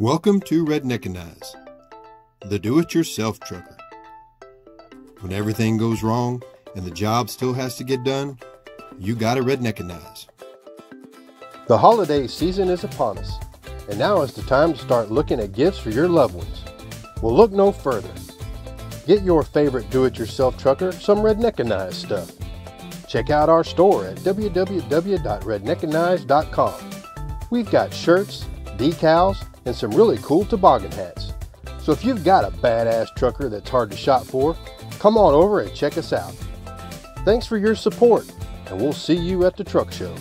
Welcome to Redneckanize, the do-it-yourself trucker. When everything goes wrong and the job still has to get done, you gotta redneckanize. The holiday season is upon us, and now is the time to start looking at gifts for your loved ones. Well, look no further. Get your favorite do-it-yourself trucker some Redneckanize stuff. Check out our store at www.redneckanize.com. We've got shirts, decals, and some really cool toboggan hats. So if you've got a badass trucker that's hard to shop for, come on over and check us out. Thanks for your support, and we'll see you at the truck show.